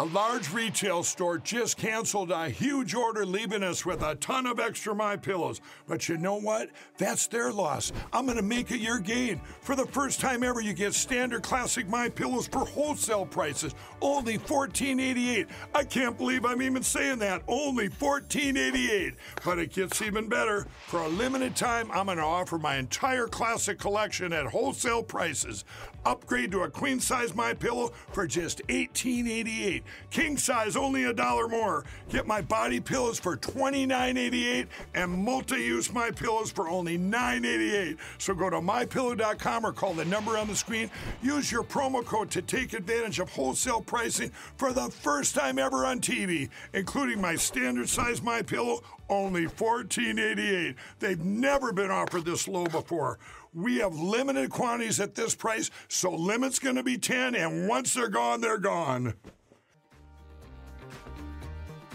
A large retail store just canceled a huge order, leaving us with a ton of extra My Pillows. But you know what? That's their loss. I'm going to make it your gain. For the first time ever, you get standard classic My Pillows for wholesale prices, only $14.88. I can't believe I'm even saying that. Only $14.88. But it gets even better. For a limited time, I'm going to offer my entire classic collection at wholesale prices. Upgrade to a queen size My Pillow for just $18.88. King size only a dollar more. Get my body pillows for $29.88 and multi-use my pillows for only $9.88. So go to mypillow.com or call the number on the screen. Use your promo code to take advantage of wholesale pricing for the first time ever on TV, including my standard size my pillow only $14.88. They've never been offered this low before. We have limited quantities at this price, so limit's going to be 10 and once they're gone, they're gone.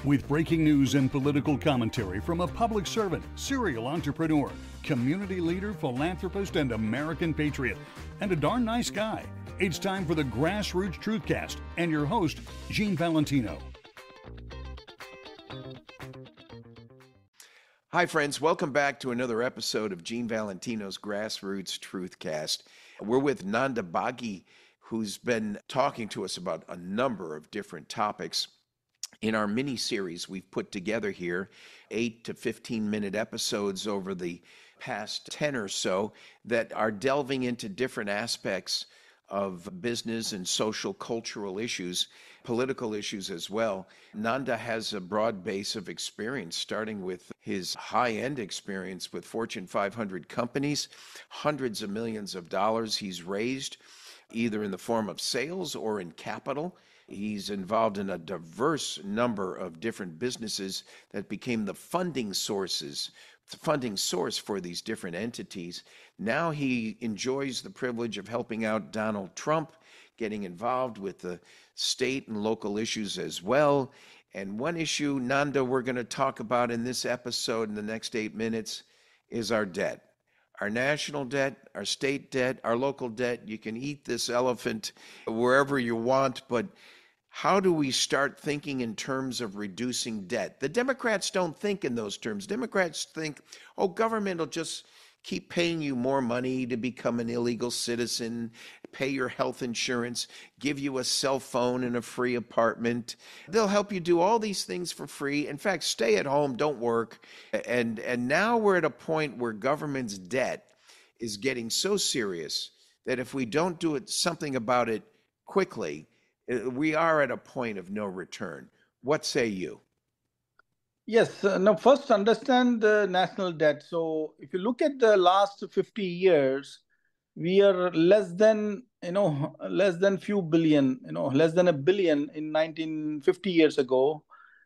With breaking news and political commentary from a public servant, serial entrepreneur, community leader, philanthropist, and American patriot, and a darn nice guy, it's time for the Grassroots Truthcast and your host, Gene Valentino. Hi, friends. Welcome back to another episode of Gene Valentino's Grassroots Truthcast. We're with Nanda Bhagi, who's been talking to us about a number of different topics in our mini series we've put together here, eight to 15 minute episodes over the past 10 or so that are delving into different aspects of business and social cultural issues, political issues as well. Nanda has a broad base of experience, starting with his high end experience with Fortune 500 companies, hundreds of millions of dollars he's raised, either in the form of sales or in capital. He's involved in a diverse number of different businesses that became the funding sources, the funding source for these different entities. Now he enjoys the privilege of helping out Donald Trump, getting involved with the state and local issues as well. And one issue, Nanda, we're going to talk about in this episode in the next eight minutes is our debt our national debt, our state debt, our local debt. You can eat this elephant wherever you want, but how do we start thinking in terms of reducing debt? The Democrats don't think in those terms. Democrats think, oh, government will just keep paying you more money to become an illegal citizen, pay your health insurance, give you a cell phone and a free apartment. They'll help you do all these things for free. In fact, stay at home, don't work. And and now we're at a point where government's debt is getting so serious that if we don't do it something about it quickly, we are at a point of no return. What say you? Yes. Uh, now, first, understand the national debt. So, if you look at the last 50 years, we are less than you know less than few billion you know less than a billion in 1950 years ago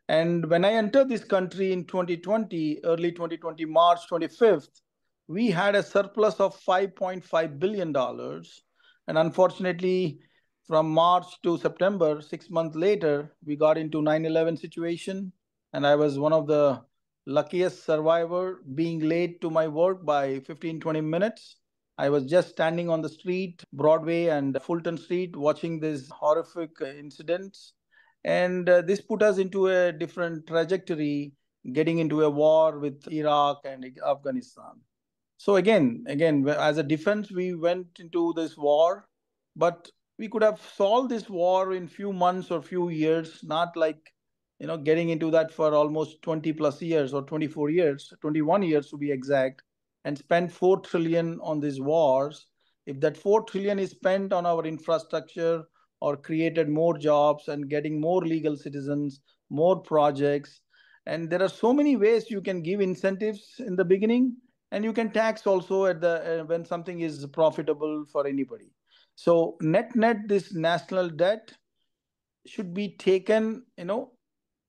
and when i entered this country in 2020 early 2020 march 25th we had a surplus of 5.5 billion dollars and unfortunately from March to September, six months later, we got into 9/11 situation, and I was one of the luckiest survivor, being late to my work by 15, 20 minutes. I was just standing on the street, Broadway and Fulton Street, watching these horrific incidents, and uh, this put us into a different trajectory, getting into a war with Iraq and Afghanistan. So again, again, as a defense, we went into this war, but we could have solved this war in few months or few years not like you know getting into that for almost 20 plus years or 24 years 21 years to be exact and spend 4 trillion on these wars. If that 4 trillion is spent on our infrastructure or created more jobs and getting more legal citizens more projects and there are so many ways you can give incentives in the beginning and you can tax also at the uh, when something is profitable for anybody so net net, this national debt should be taken, you know,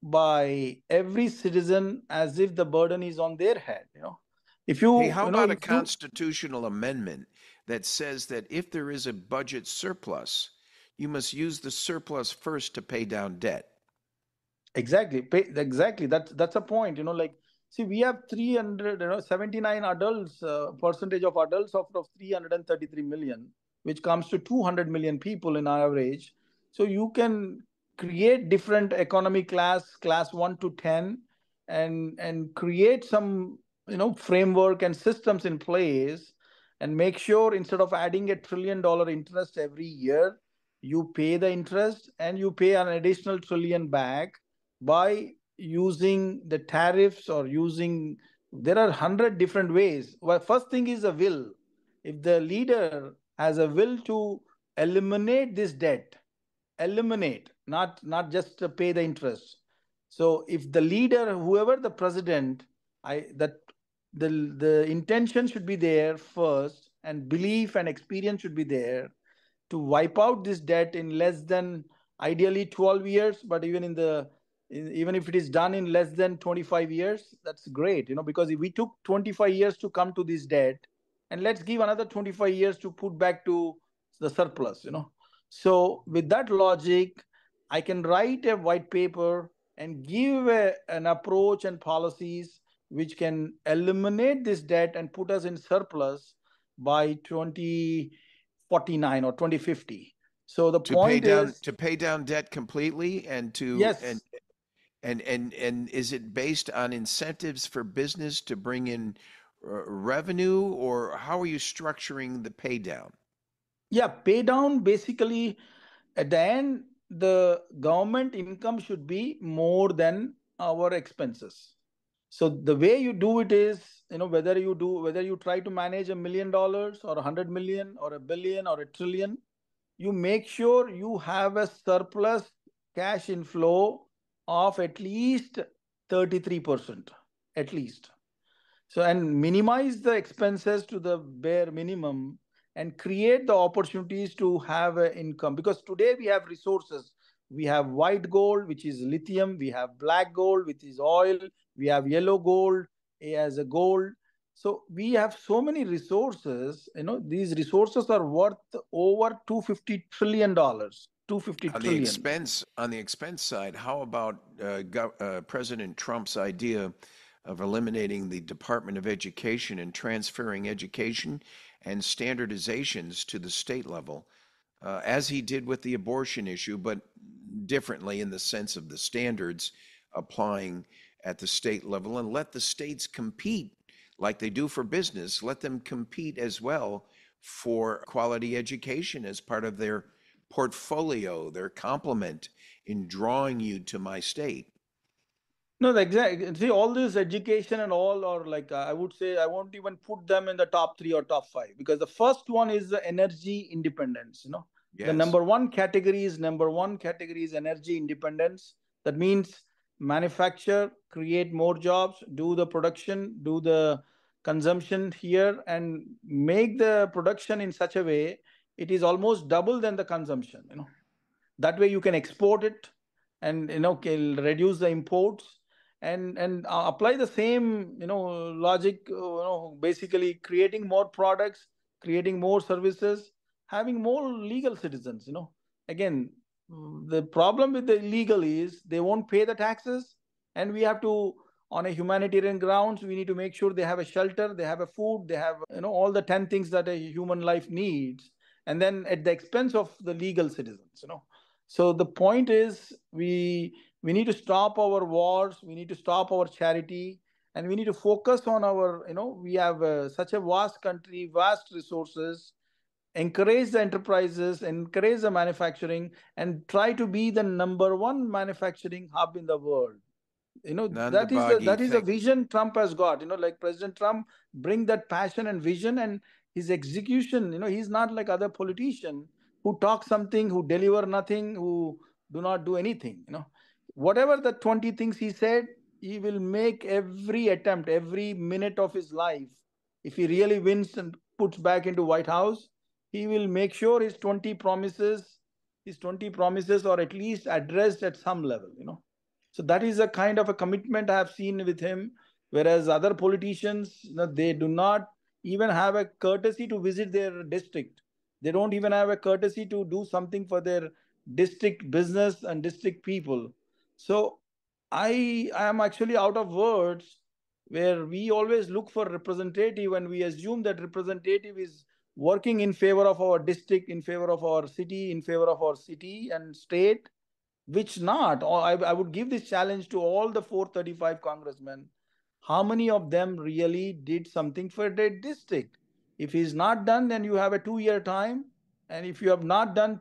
by every citizen as if the burden is on their head. You know, if you hey, how you know, about a constitutional you... amendment that says that if there is a budget surplus, you must use the surplus first to pay down debt. Exactly, pay, exactly. That's that's a point. You know, like see, we have 300, you know, 79 adults, uh, percentage of adults of, of 333 million which comes to 200 million people in our average. So you can create different economy class, class one to 10, and, and create some you know framework and systems in place and make sure instead of adding a trillion dollar interest every year you pay the interest and you pay an additional trillion back by using the tariffs or using there are 100 different ways well first thing is a will if the leader has a will to eliminate this debt eliminate not not just pay the interest. So if the leader whoever the president i that the the intention should be there first and belief and experience should be there to wipe out this debt in less than ideally 12 years but even in the even if it is done in less than 25 years that's great you know because if we took 25 years to come to this debt and let's give another 25 years to put back to the surplus you know. So with that logic i can write a white paper and give a, an approach and policies which can eliminate this debt and put us in surplus by 2049 or 2050 so the to point down is to pay down debt completely and to yes. and and and and is it based on incentives for business to bring in Uh, revenue or how are you structuring the pay down? Yeah pay down basically at the end the government income should be more than our expenses. So the way you do it is you know whether you do whether you try to manage a million dollars or a hundred million or a billion or a trillion you make sure you have a surplus cash inflow of at least 33% at least so and minimize the expenses to the bare minimum and create the opportunities to have an income. Because today we have resources. We have white gold which is lithium. We have black gold which is oil. We have yellow gold as a gold. So we have so many resources. You know these resources are worth over 250 trillion dollars. 250 on trillion. the expense on the expense side how about uh, Gov- uh, president trump's idea of eliminating the department of education and transferring education and standardizations to the state level uh, as he did with the abortion issue but differently in the sense of the standards applying at the state level and let the states compete like they do for business. Let them compete as well for quality education as part of their portfolio their complement in drawing you to my state no the exact see all this education and all or like uh, i would say i won't even put them in the top 3 or top 5 because the first one is the energy independence you know. The number one category is number one category is energy independence. That means manufacture create more jobs do the production do the consumption here and make the production in such a way it is almost double than the consumption you know. That way you can export it and you know can reduce the imports and and uh, apply the same you know logic uh, you know basically creating more products creating more services having more legal citizens you know. Again the problem with the illegal is they won't pay the taxes and we have to on a humanitarian grounds we need to make sure they have a shelter they have a food they have you know all the 10 things that a human life needs. And then at the expense of the legal citizens you know. So the point is we we need to stop our wars we need to stop our charity and we need to focus on our you know we have uh, such a vast country vast resources encourage the enterprises encourage the manufacturing and try to be the number one manufacturing hub in the world. You know Nanda that is a, Bhagi, that is a vision trump has got. You know like president trump bring that passion and vision and his execution. You know he's not like other politician who talk something who deliver nothing who do not do anything you know whatever the 20 things he said he will make every attempt every minute of his life if he really wins and puts back into white house he will make sure his 20 promises his 20 promises are at least addressed at some level you know. So that is a kind of a commitment i have seen with him. Whereas other politicians you know, they do not even have a courtesy to visit their district. They don't even have a courtesy to do something for their district business and district people so i i am actually out of words where we always look for representative and we assume that representative is working in favor of our district in favor of our city in favor of our city and state which not. I, I would give this challenge to all the 435 congressmen. How many of them really did something for their district? If he's not done, then you have a two year time. And if you have not done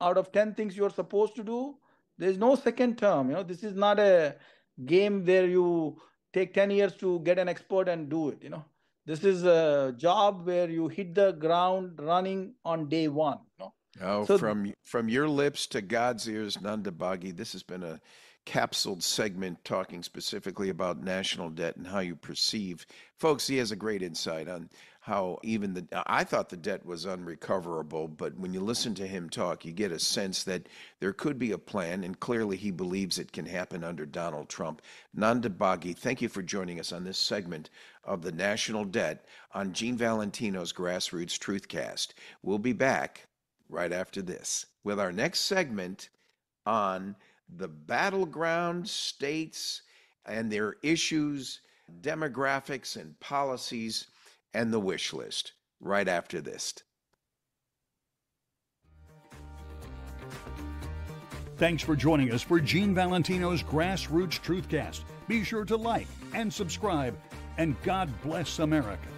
out of 10 things you're supposed to do, there's no second term. You know, this is not a game where you take 10 years to get an expert and do it. You know, this is a job where you hit the ground running on day one. You know? Oh, so, from from your lips to God's ears, Nanda Bhagi. This has been a capsuled segment talking specifically about national debt and how you perceive. Folks, he has a great insight on how even the uh, I thought the debt was unrecoverable, but when you listen to him talk, you get a sense that there could be a plan, and clearly he believes it can happen under Donald Trump. Nanda Bhagi, thank you for joining us on this segment of the national debt on Gene Valentino's Grassroots Truthcast. We'll be back right after this with our next segment on the battleground states and their issues, demographics, and policies and the wish list right after this. Thanks for joining us for Gene Valentino's Grassroots Truthcast. Be sure to like and subscribe, and God bless America.